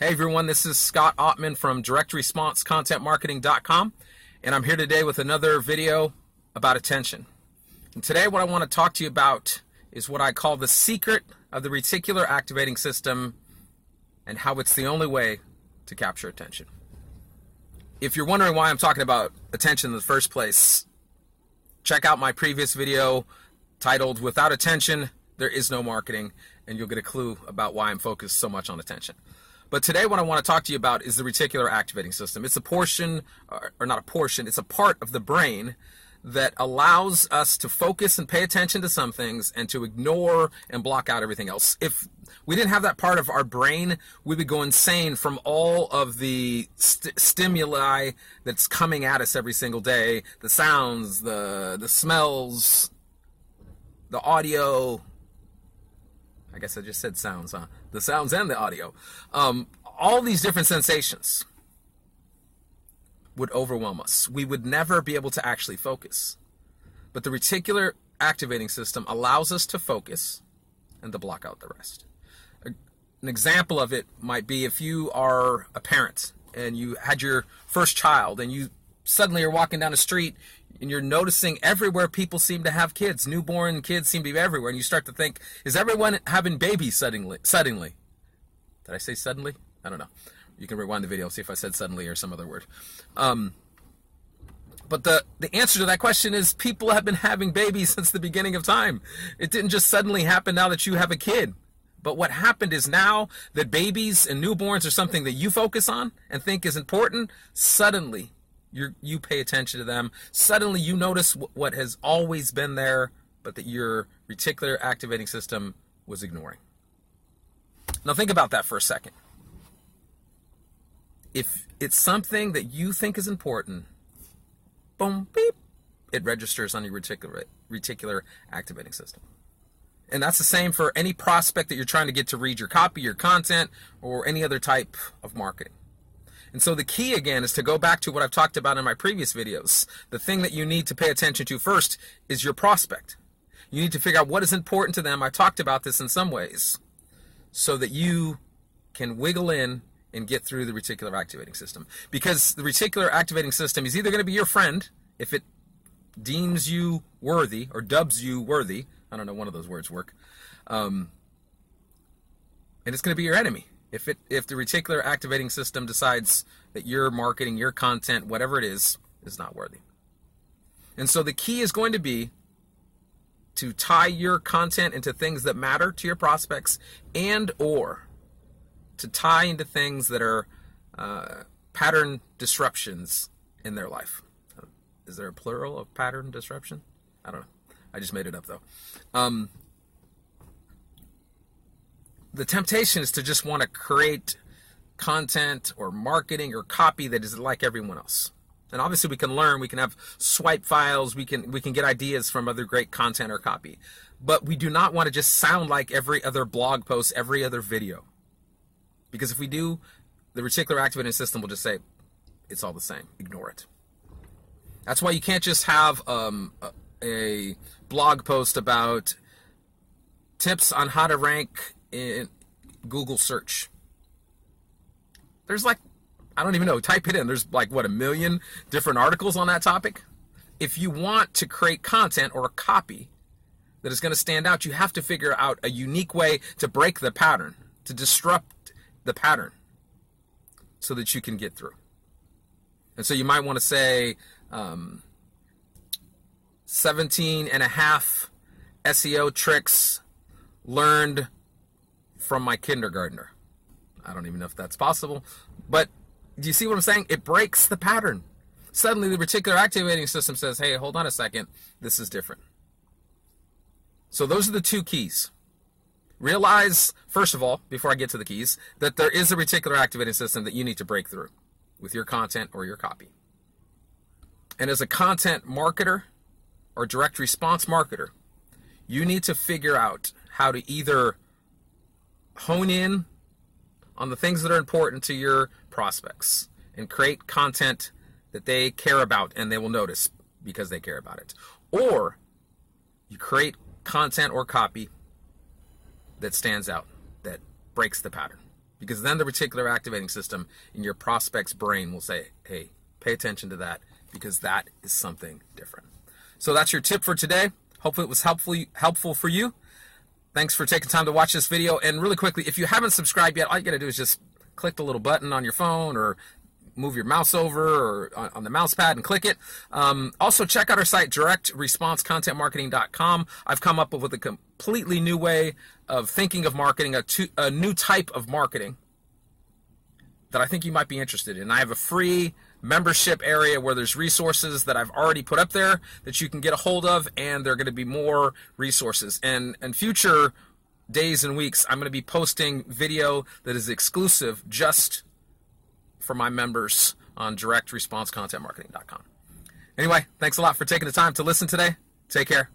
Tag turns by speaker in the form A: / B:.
A: Hey everyone, this is Scott Aughtmon from DirectResponseContentMarketing.com, and I'm here today with another video about attention. And today, what I want to talk to you about is what I call the secret of the reticular activating system and how it's the only way to capture attention. If you're wondering why I'm talking about attention in the first place, check out my previous video titled Without Attention, There Is No Marketing, and you'll get a clue about why I'm focused so much on attention. But today, what I want to talk to you about is the reticular activating system. It's a portion, or not a portion, it's a part of the brain that allows us to focus and pay attention to some things and to ignore and block out everything else. If we didn't have that part of our brain, we would go insane from all of the st- stimuli that's coming at us every single day the sounds, the, the smells, the audio, I guess I just said sounds, huh? The sounds and the audio. Um, all these different sensations would overwhelm us. We would never be able to actually focus. But the reticular activating system allows us to focus and to block out the rest. An example of it might be if you are a parent and you had your first child and you suddenly are walking down the street and you're noticing everywhere people seem to have kids. Newborn kids seem to be everywhere. And you start to think, is everyone having babies suddenly? Suddenly. Did I say suddenly? I don't know. You can rewind the video, see if I said suddenly or some other word. Um, but the, the answer to that question is people have been having babies since the beginning of time. It didn't just suddenly happen now that you have a kid. But what happened is now that babies and newborns are something that you focus on and think is important, suddenly you you pay attention to them. Suddenly you notice what has always been there, but that your reticular activating system was ignoring. Now think about that for a second. If it's something that you think is important, boom, beep, it registers on your reticular, reticular activating system. And that's the same for any prospect that you're trying to get to read your copy, your content, or any other type of marketing. And so the key again is to go back to what I've talked about in my previous videos. The thing that you need to pay attention to first is your prospect. You need to figure out what is important to them. I talked about this in some ways so that you can wiggle in and get through the reticular activating system. Because the reticular activating system is either going to be your friend if it deems you worthy or dubs you worthy. I don't know, one of those words work. Um, and it's going to be your enemy if it if the reticular activating system decides that your marketing, your content, whatever it is, is not worthy. And so the key is going to be to tie your content into things that matter to your prospects and or to tie into things that are uh, pattern disruptions in their life. Is there a plural of pattern disruption? I don't know. I just made it up though. Um, the temptation is to just want to create content or marketing or copy that is like everyone else. And obviously we can learn, we can have swipe files, we can we can get ideas from other great content or copy. But we do not want to just sound like every other blog post, every other video. Because if we do, the reticular activating system will just say it's all the same. Ignore it. That's why you can't just have um, a blog post about tips on how to rank in Google search. There's like, I don't even know, type it in. There's like, what, a million different articles on that topic? If you want to create content or a copy that is going to stand out, you have to figure out a unique way to break the pattern, to disrupt the pattern so that you can get through. And so you might want to say um, 17 and a half SEO tricks learned from my kindergartner. I don't even know if that's possible. But do you see what I'm saying? It breaks the pattern. Suddenly, the reticular activating system says, hey, hold on a second. This is different. So, those are the two keys. Realize, first of all, before I get to the keys, that there is a reticular activating system that you need to break through with your content or your copy. And as a content marketer or direct response marketer, you need to figure out how to either hone in on the things that are important to your prospects and create content that they care about and they will notice because they care about it. Or you create content or copy that stands out, that breaks the pattern. Because then the reticular activating system in your prospect's brain will say, hey, pay attention to that because that is something different. So that's your tip for today. Hopefully it was helpful helpful for you. Thanks for taking time to watch this video. And really quickly, if you haven't subscribed yet, all you got to do is just click the little button on your phone or move your mouse over or on, the mouse pad and click it. Um, also, check out our site, directresponsecontentmarketing.com. I've come up with a completely new way of thinking of marketing, a, a new type of marketing that I think you might be interested in. I have a free membership area where there's resources that I've already put up there that you can get a hold of, and there are going to be more resources. And in future days and weeks, I'm going to be posting video that is exclusive just for my members on directresponsecontentmarketing.com. Anyway, thanks a lot for taking the time to listen today. Take care.